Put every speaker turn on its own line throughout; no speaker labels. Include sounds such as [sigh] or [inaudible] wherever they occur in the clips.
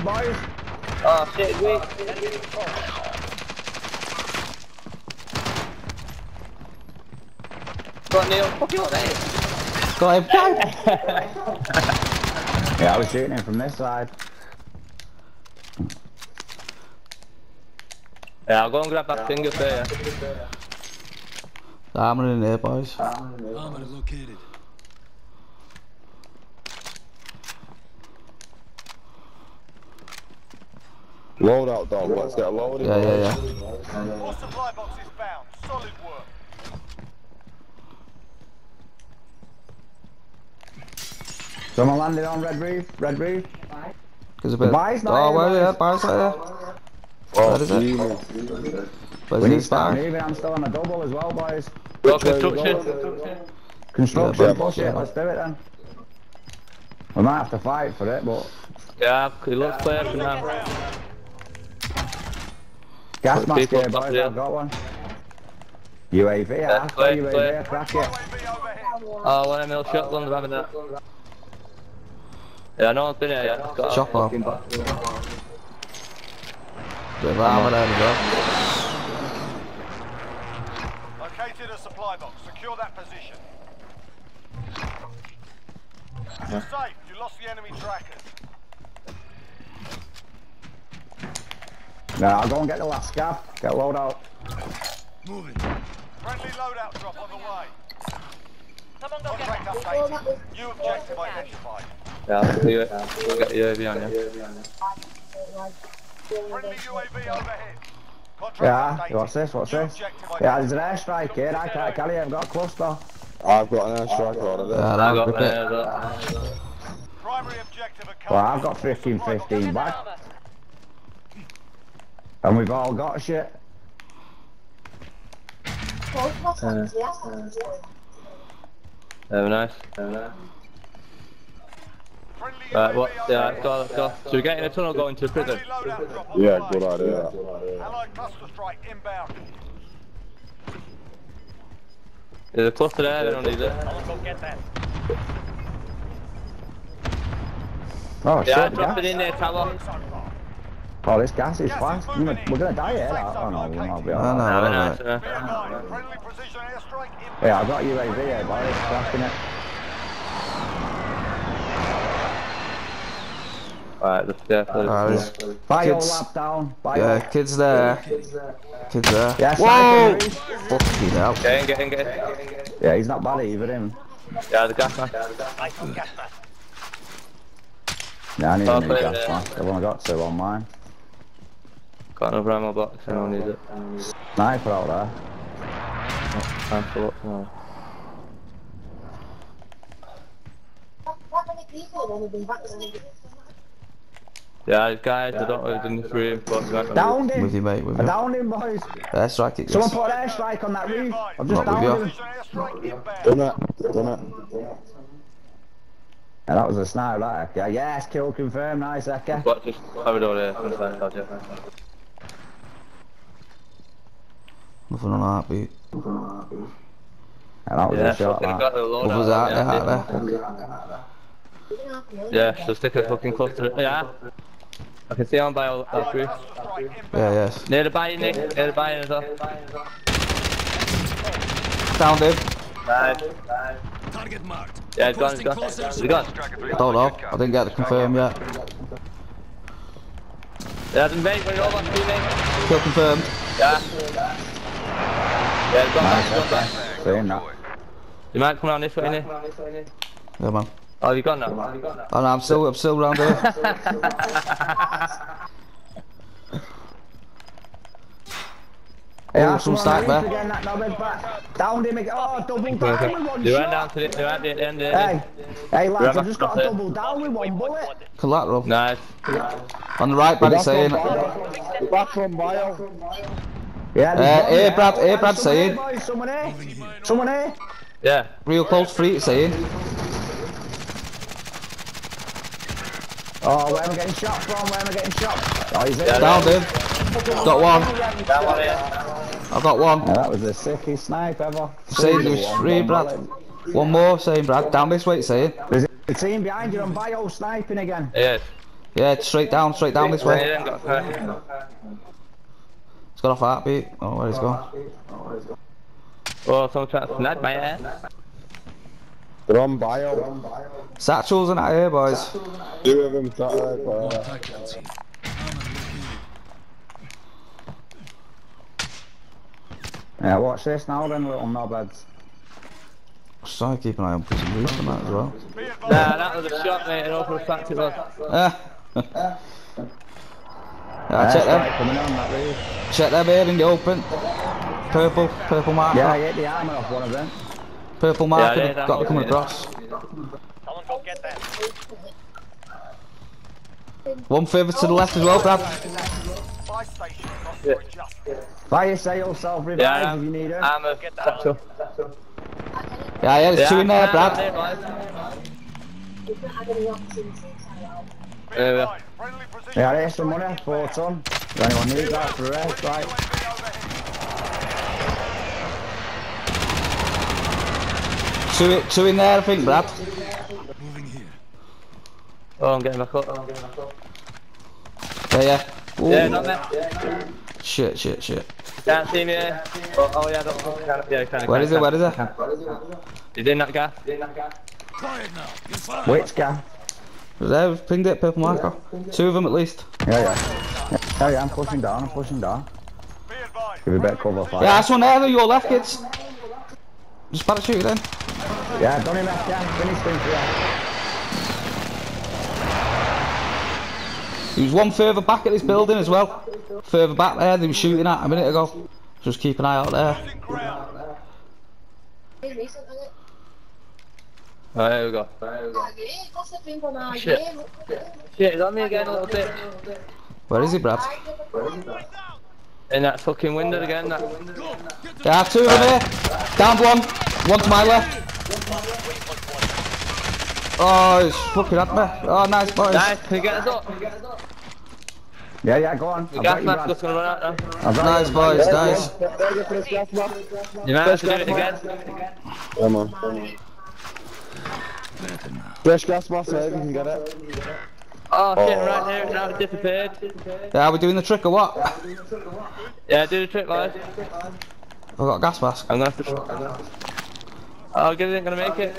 boys.
Oh ah, shit, wait. Go on, Neil. Fucking what that is.
Go ahead, [laughs] go.
Yeah, I was shooting him from this side.
Yeah, I'll go and grab that thing up there.
Armor in there, boys.
Armor located.
Load out, dog. Let's get loaded.
Yeah, yeah, yeah.
All supply boxes found. Solid work.
Someone landed on Red Reef. Red Reef.
There's a bit.
Buy's not
oh,
here,
where yeah,
boys.
buy's not here.
Oh,
Where is it?
Jesus.
Where's
We need
the
to start
star?
moving. I'm still on a double as well, boys.
Go
Which way you
construction.
Construction.
Yeah,
push
yeah.
it. Let's do it then. We might have to fight for it, but
Yeah, it looks clear from now.
Gas
Put
mask here, boys. I've got one. UAV.
Yeah,
Yeah, I've got
clear,
UAV.
clear.
Crack it.
UAV overhead.
Oh, one mil shotgun, having that. Yeah, no one's been here yet. Got a
Chopper.
fucking box.
Bit of armor there as well.
Located a supply box. Secure that position. You're safe. You lost the enemy trackers.
No, I'll go and get the last scab. Get load out.
Moving.
Friendly loadout drop on the way. Contract updated. New objective identified.
Yeah, I'll do it. I'll get the UAV on you.
Friendly UAV overhead. Contract
Yeah,
updated.
what's this? What's this? Yeah,
identified.
there's an airstrike here. I can't carry it. I've got a cluster.
I've got an airstrike order there.
Yeah,
I
that
got
grip
one
it.
here as well.
Primary objective accomplished.
Well, I've got 15, 15 back. And we've all got shit.
Uh, very nice. Very nice. Right, what? Yeah, let's go, let's go. So we get in a tunnel going to prison.
Friendly loadout drop on
Yeah, good idea.
Allied cluster strike inbound.
There's a cluster there, they don't need it.
Oh,
Yeah,
shit.
drop
gas.
it in there, Talon.
Oh, this gas is
Gas
fast.
is
We're gonna, we're gonna die here.
Safe
Oh, no, we'll not be
No,
alright.
no,
Very
no, no.
yeah.
Be advised. Friendly precision airstrike inbound.
Yeah, I've got UAV here, boys. Cracking it.
Alright, let's go.
Alright,
let's
there's-
Bio lab down. Bio.
Yeah, kids there. Kids there.
Yeah,
Whoa!
sniper.
Fucking hell.
Get in, get in, get in.
Yeah, he's not bad either, him.
Yeah, the gas man.
Yeah, I need
Oh,
a new
clear
gas
there.
mask. I've only got two on mine.
Got another ammo box, I don't need it.
Sniper out there.
Time for look now. Yeah, these guys, I don't know who's in this room, but you might not
Downed
With you,
him.
mate, with
I
you.
downed him, boys.
Airstrike it,
Someone put an airstrike on that roof. I've just
Not with
downed
you.
him.
Precision.
Done it. Done it.
Yeah, that was a sniper, that. Yeah, yes, kill confirmed. Nice, Eka.
What, just have it over there, from the side, Dodger.
Nothing on heartbeat.
Yeah, that was
Yeah,
a shot,
fucking
that.
got the load
What was
out,
that?
yeah,
Yeah, there.
Yeah, so stick a fucking cluster. Yeah. I can see on by all that roof.
Cluster strike inbound.
Yeah, yes.
Near the buy-in, Nick. Near the buy-in as well.
Found him.
Nice.
Target marked.
Yeah, he's gone, he's
Posting
gone.
closer.
He's gone.
I don't know. I didn't get to confirm yet.
Yeah, then mate, when you're over to me, mate.
Kill confirmed.
Yeah. Yeah, he's gone back, he's back.
Nice, Eka.
You might come around this way, Nick.
Yeah, man.
Oh, you gone now?
Oh no, I'm still, I'm still round here.
Yeah,
Oh, some
someone
stack
on
there.
Again, that knobhead back. Downed him again. Oh, double down with one
They went
shot.
down to the, they went at the end
Hey,
there.
hey lads, I've just got a double down with one bullet.
Collateral.
Nice.
On the right, Brad's saying.
Back, back from bio.
Yeah,
Uh,
there's one
here,
there.
Brad, here, Brad,
Someone
saying.
here, boys, Someone here. Someone here.
Yeah.
Real close free, saying.
Oh, where am I getting shot from? Where am I getting shot? Oh, he's.
Yeah,
Downed him. Got one.
That one here.
I got one.
Yeah, that was the sickest snipe ever.
Saying there's three, Brad. One more, saying Brad. Down this way, saying.
There's a team behind you on bio sniping again.
Yes.
Yeah, straight down, straight down this
Yeah,
way.
he ain't got a pair.
It's got off heartbeat. Oh, where he's gone?
Oh, someone trying to snag my ass.
They're on bio.
Satchels and out here, boys.
Two of them sat there. but,
Tactical team. Armor located.
Yeah, watch this now then, little knobheads.
Sorry, keep an eye on prison roof and that as well.
Be.
Nah, that was a shot, mate, and over the fact it.
Ah. [laughs] [laughs] yeah,
Yeah,
check them.
coming on that roof.
Check them here in the open. Purple, purple marker.
Yeah, I hit the armor off one of them.
Purple marker.
Yeah, yeah,
got to come
yeah.
across.
Someone go get that.
One further to the left as well, Brad.
Buy station across.
Fire sale, self revive
Yeah,
if you need it.
I'm a satchel.
Yeah, yeah, there's two in there,
Yeah,
Brad.
there, boys.
Be
There we are.
advised. Friendly position.
Yeah, there's some money, four ton. Does anyone need that for a rest? Right.
Two, two in there, I think, Brad.
Moving here.
Oh, I'm getting back up. Oh, I'm getting back up.
Yeah, yeah. Ooh.
Yeah, not there.
Shit, shit, shit.
Can't see me. Oh, oh yeah, don't. Can't, yeah, can't,
Where is it? Where is it?
He's in that gas. He's in that gas.
Quiet now. You're fine.
Which guy?
There, we've pinged it, purple marker. Two of them at least.
Yeah, yeah. Yeah, yeah, I'm pushing down, I'm pushing down. Give me a bit of cover fire.
Yeah, that's one there, your left, kids. Just parachute it in.
Yeah, done him left, yeah. Finished him for you.
There was one further back at this building as well. Further back there, they were shooting at a minute ago. Just keep an eye out there.
Losing ground.
Right, here we go. Right, here we go. Shit. Shit, he's on me again a little bit.
Where is he, Brad?
In that fucking window again. That.
Yeah, two of them here. Down one. One to my left. Oh, he's fucking at me. Oh, nice, boys.
Nice, can you get us up?
Yeah, yeah, go on.
The gas mask just gonna run out now.
Nice,
you.
boys, nice.
You might have to do it again.
Yeah, man. Fresh gas mask, if you can get it.
Oh shit, oh. right there, now it disappeared.
Yeah, are we doing the trick or what?
Yeah, do the trick, boys.
I've got a gas mask.
I'm gonna have to. Oh, Gibbs ain't gonna make it.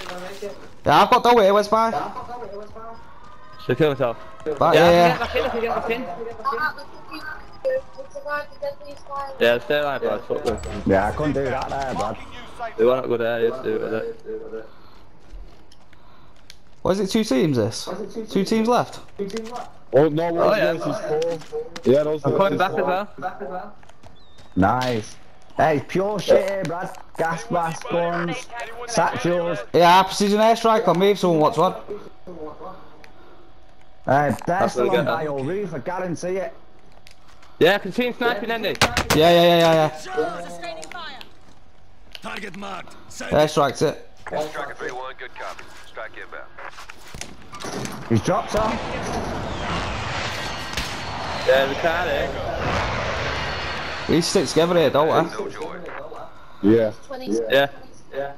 Yeah, I've got the way. Where's my?
Should kill himself.
Back,
Yeah,
yeah, yeah.
get back in, I can get back in. Yeah, stay alive. Fuck them.
Yeah, I couldn't do that there,
safe.
They want to go there, just do it with it.
What is it? Two teams. This. Two teams left.
Oh, no, one
Oh, yeah.
versus four. Yeah, those
I'm coming back as well.
Nice. Hey, pure shit here, Brad. Gas mask, guns, satchels.
Yeah, precision airstrike on me if someone wants one.
Uh, they're
That's
still
really
on
good.
bio roof, I guarantee it.
Yeah, I can see him sniping, Andy.
Yeah, yeah, yeah, yeah,
Sustaining fire. Target marked. Sight.
yeah. Airstrike's it.
Striker 3-1, good copy. Strike inbound.
He's dropped on.
Yeah, the car there.
We stick together here, don't we?
No joy.
Yeah,
Yeah. Yeah.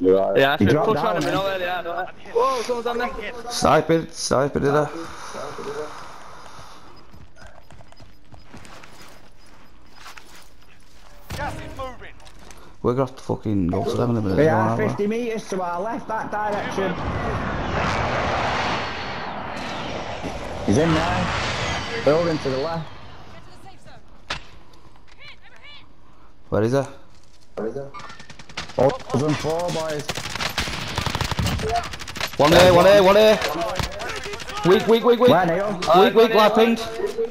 you're right.
Yeah, I should
dropped
push on him, we
eh?
know where they are, don't I? Whoa, someone's on there.
Sniping, sniping, did I?
Gas
We're gonna have to fucking go to them in a minute.
Yeah,
aren't we?
50 metres to our left, that direction. He's in there. Building to the left.
Where is he?
Thousand four boys.
One there, one there, one there. Weak, weak, weak, weak.
Where Neil?
Weak, weak, like pinged.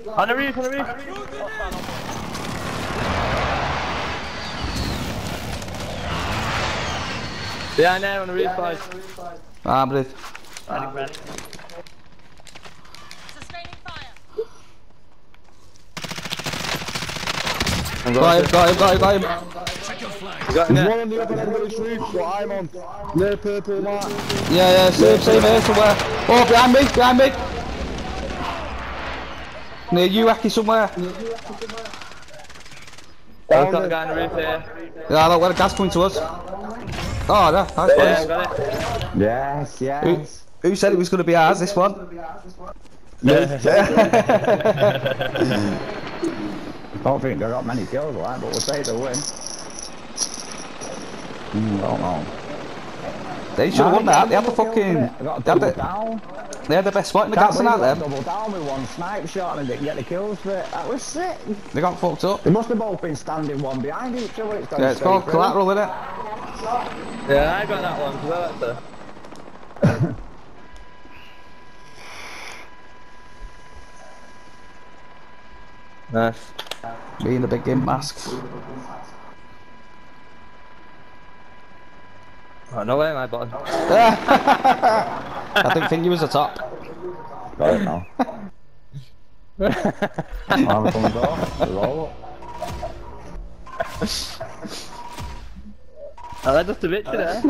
On the roof, on the roof. Behind there on the roof, boys.
Ah, but it.
Sustaining fire.
I'm
Got him, got him, got him, got him.
Check your flank.
You got him there.
one on the upper end of this roof, what I'm on. Near purple mark.
Yeah, yeah, same, same here somewhere. Oh, behind me, behind me. Near you, Aki, somewhere.
I've got a guy on the roof there.
Yeah, look where the gas coming to us. Oh, yeah, nice
Yeah,
boys.
got it.
Yes, yes.
Who said it was going to be ours, this one? [laughs]
I don't think they got many kills like, but we'll take the win. Mm, I don't know.
They should have won that. They had the fucking.
I got a
They had the,
down.
they had the best spot in the
Can't
gas
believe
tonight,
I got
them.
double down with one snipe shot and they didn't get the kills for it. That was sick.
They got fucked up.
They must have both been standing one behind each other. It's gone
Yeah, it's
straight
called
through.
collateral, innit?
Yeah, I got that one as well, actually. nice.
Me in the big game mask.
Oh, no way, my button. [laughs]
I didn't think he was the top.
Got it now. [laughs] Arm comes off. [laughs] we roll up.
I led us to victory there.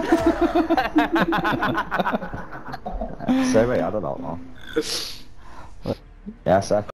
[laughs]
Say wait, I don't know. [laughs] Yeah, sir.